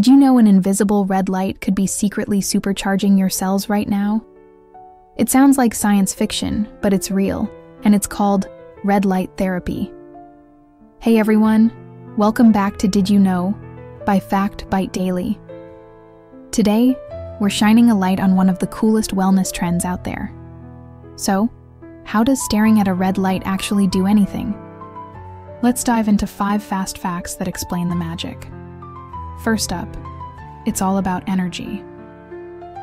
Did you know an invisible red light could be secretly supercharging your cells right now? It sounds like science fiction, but it's real, and it's called red light therapy. Hey everyone, welcome back to Did You Know by Fact Bite Daily. Today, we're shining a light on one of the coolest wellness trends out there. So, how does staring at a red light actually do anything? Let's dive into five fast facts that explain the magic. First up, it's all about energy.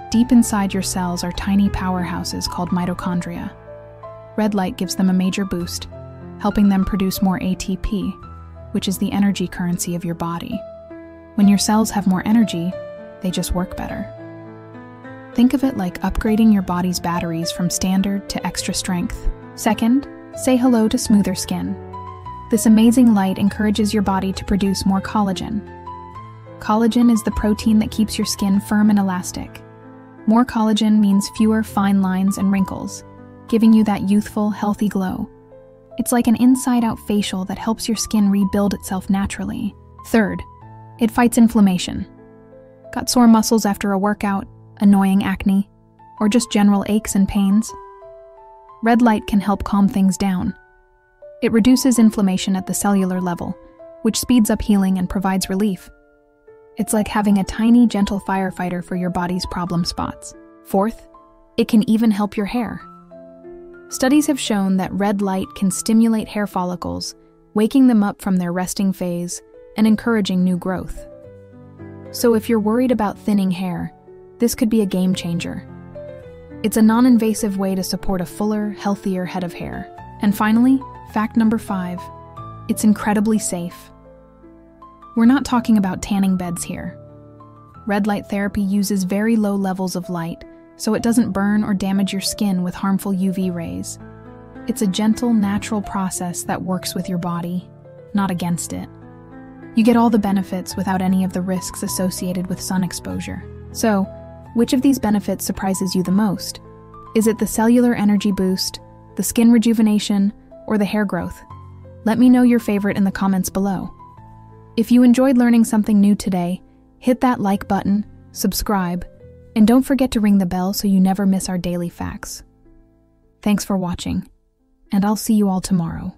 Deep inside your cells are tiny powerhouses called mitochondria. Red light gives them a major boost, helping them produce more ATP, which is the energy currency of your body. When your cells have more energy, they just work better. Think of it like upgrading your body's batteries from standard to extra strength. Second, say hello to smoother skin. This amazing light encourages your body to produce more collagen, Collagen is the protein that keeps your skin firm and elastic. More collagen means fewer fine lines and wrinkles, giving you that youthful, healthy glow. It's like an inside out facial that helps your skin rebuild itself naturally. Third, it fights inflammation. Got sore muscles after a workout, annoying acne, or just general aches and pains? Red light can help calm things down. It reduces inflammation at the cellular level, which speeds up healing and provides relief. It's like having a tiny, gentle firefighter for your body's problem spots. Fourth, it can even help your hair. Studies have shown that red light can stimulate hair follicles, waking them up from their resting phase and encouraging new growth. So, if you're worried about thinning hair, this could be a game changer. It's a non invasive way to support a fuller, healthier head of hair. And finally, fact number five it's incredibly safe. We're not talking about tanning beds here. Red light therapy uses very low levels of light, so it doesn't burn or damage your skin with harmful UV rays. It's a gentle, natural process that works with your body, not against it. You get all the benefits without any of the risks associated with sun exposure. So, which of these benefits surprises you the most? Is it the cellular energy boost, the skin rejuvenation, or the hair growth? Let me know your favorite in the comments below. If you enjoyed learning something new today, hit that like button, subscribe, and don't forget to ring the bell so you never miss our daily facts. Thanks for watching, and I'll see you all tomorrow.